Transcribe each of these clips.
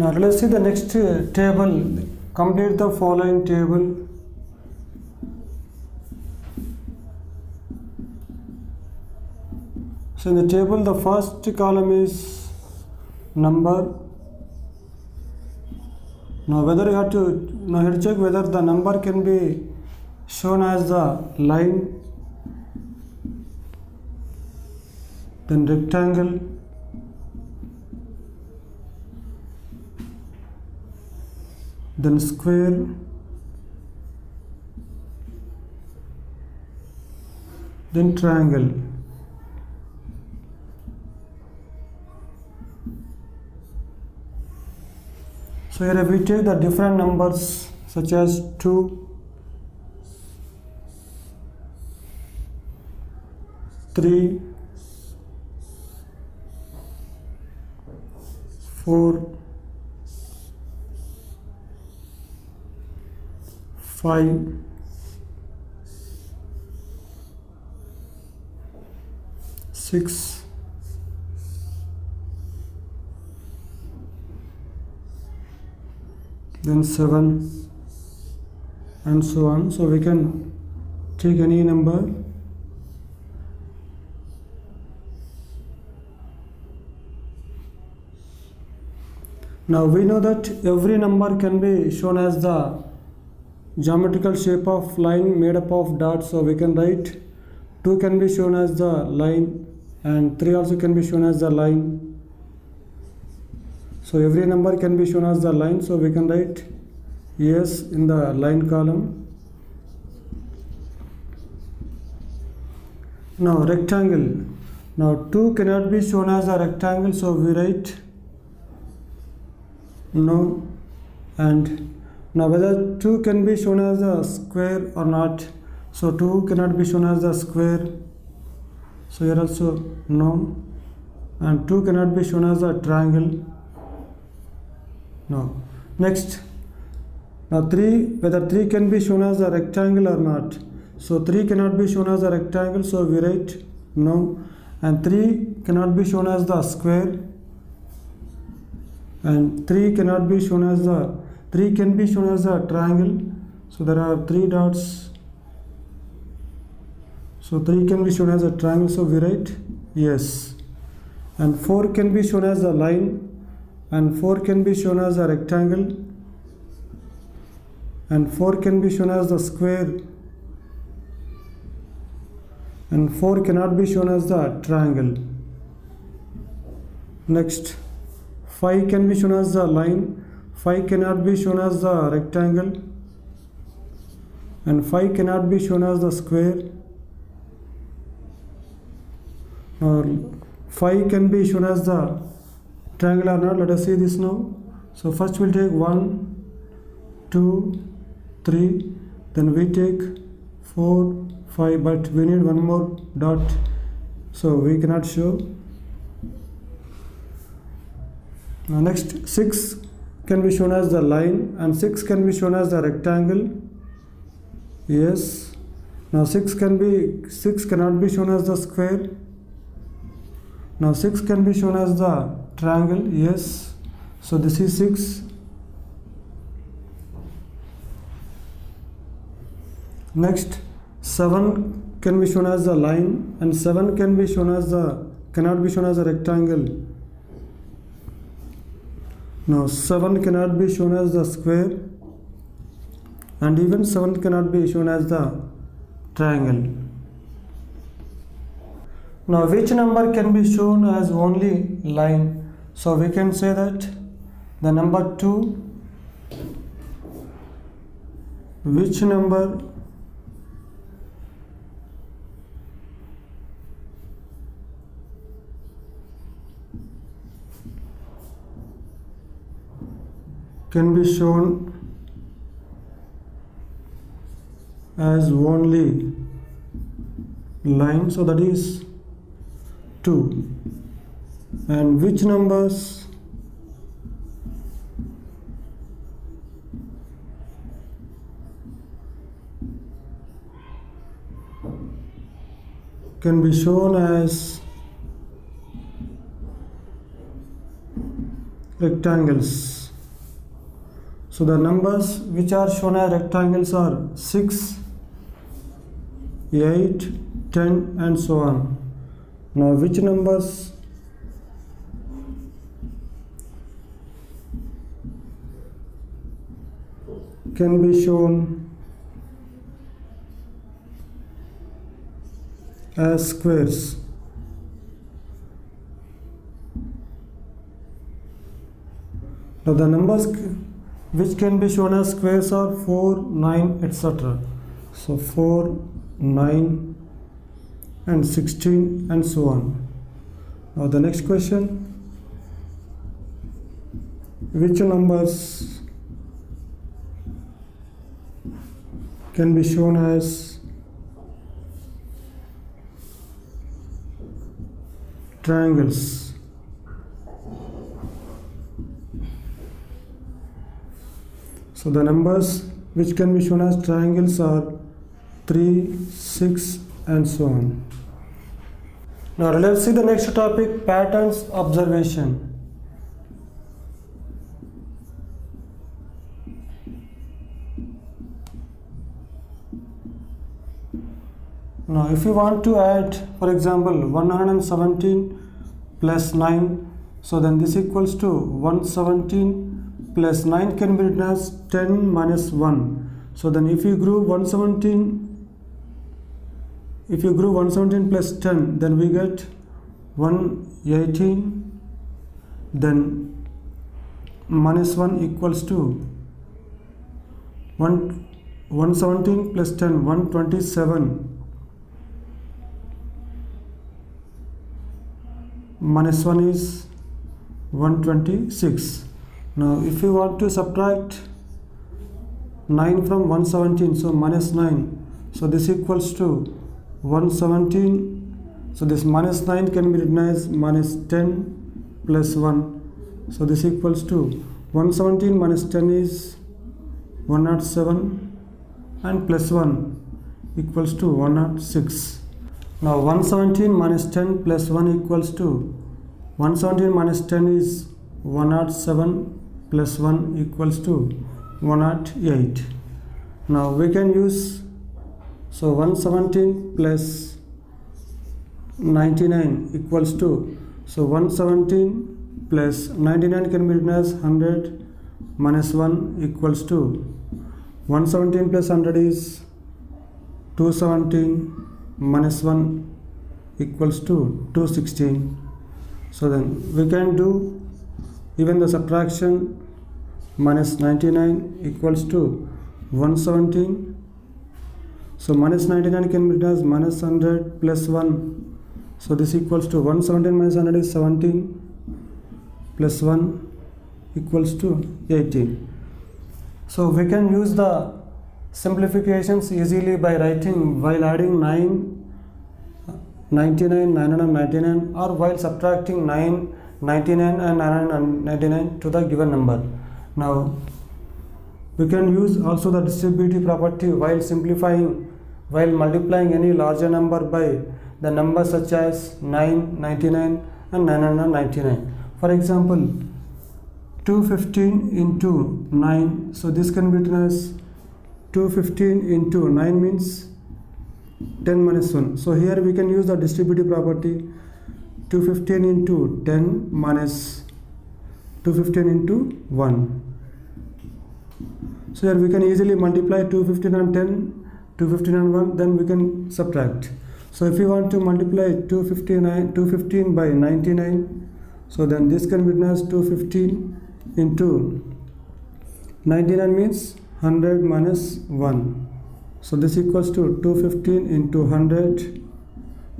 Now let us see the next uh, table. Complete the following table. So in the table, the first column is number. Now whether you have to now here check whether the number can be shown as the line, then rectangle, then square, then triangle. So here we take the different numbers such as 2, 3, 4, 5, 6, then 7 and so on. So we can take any number. Now we know that every number can be shown as the geometrical shape of line made up of dots so we can write 2 can be shown as the line and 3 also can be shown as the line. So every number can be shown as the line so we can write yes in the line column. Now rectangle. Now 2 cannot be shown as a rectangle so we write no and now whether 2 can be shown as a square or not so 2 cannot be shown as a square. So here also no. And 2 cannot be shown as a triangle. No. Next. Now 3 whether 3 can be shown as a rectangle or not. So 3 cannot be shown as a rectangle so we write no. And 3 cannot be shown as the square. And 3 cannot be shown as the 3 can be shown as a triangle. So there are three dots. So 3 can be shown as a triangle so we write yes. And 4 can be shown as a line. And 4 can be shown as a rectangle. And 4 can be shown as the square. And 4 cannot be shown as the triangle. Next 5 can be shown as a line 5 cannot be shown as the rectangle and phi cannot be shown as the square. Or 5 can be shown as the triangle or not. Let us see this now. So first we'll take 1 2 3 then we take 4 5 but we need one more dot. So we cannot show. Now next 6 can be shown as the line? And 6 can be shown as the rectangle? Yes. Now 6 can be 6 cannot be shown as the square. Now 6 can be shown as the triangle. Yes. So this is 6 next 7 can be shown as the line and 7 can be shown as the cannot be shown as a rectangle now 7 cannot be shown as the square and even 7 cannot be shown as the triangle. Now which number can be shown as only line? So we can say that the number 2 which number can be shown as only line so that is 2 and which numbers? Can be shown as rectangles So the numbers which are shown as rectangles are 6, 8, 10 and so on. Now which numbers can be shown as squares? Now the numbers which can be shown as squares are 4, 9, etc. So 4, 9 and 16 and so on. Now the next question which numbers can be shown as triangles? So the numbers which can be shown as triangles are 3, 6 and so on. Now let's see the next topic patterns observation. Now if you want to add for example 117 plus 9 so then this equals to 117 plus 9 can be written as 10 minus 1 so then if you group 117 if you group 117 plus 10 then we get 118 then minus 1 equals to 1 117 plus 10 127 minus 1 is 126 now if you want to subtract 9 from 117 so minus 9 so this equals to 117 so this minus 9 can be written as minus 10 plus 1 so this equals to 117 minus 10 is 107 and plus 1 equals to 106 now 117 minus 10 plus 1 equals to 117 minus 10 is 107 plus 1 equals to 108 now we can use so 117 plus 99 equals to so 117 plus 99 can be written as 100 minus 1 equals to. 117 plus 100 is 217 minus 1 equals to 216 so then we can do even the subtraction minus 99 equals to 117 so minus 99 can be written as minus 100 plus 1 so this equals to 117 minus 100 is 17 plus 1 equals to 18 so we can use the simplifications easily by writing while adding 9 99 999 or while subtracting 9 99 and 999 to the given number. Now we can use also the distributive property while simplifying while multiplying any larger number by the numbers such as 9 99 and 999 for example 215 into 9 so this can be written as 215 into 9 means 10 minus 1 so here we can use the distributive property 215 into 10 minus 215 into 1 so here we can easily multiply 215 and 10 215 and 1 then we can subtract. So if you want to multiply 259 215 by 99 so then this can be written as 215 into 99 means 100 minus 1 so this equals to 215 into 100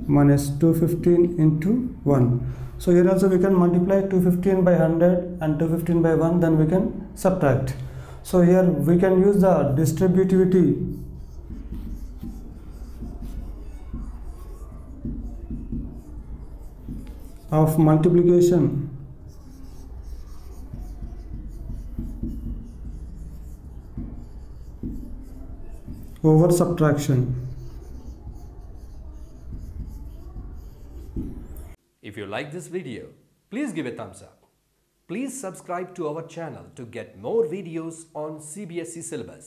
minus 215 into 1 so here also we can multiply 215 by 100 and 215 by 1 then we can subtract so here we can use the distributivity of multiplication over subtraction. If you like this video, please give a thumbs up. Please subscribe to our channel to get more videos on CBSE syllabus.